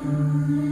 Amen.